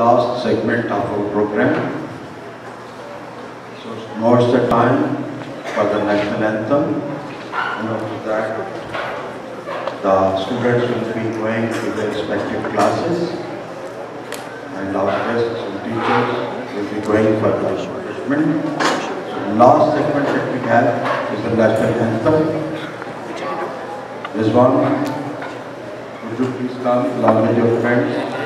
last segment of our program. So now it's the time for the national anthem. And after that, the students will be going to their respective classes. And our guests and teachers will be going for the refreshment. So last segment that we have is the national anthem. This one, would you please come along with your friends?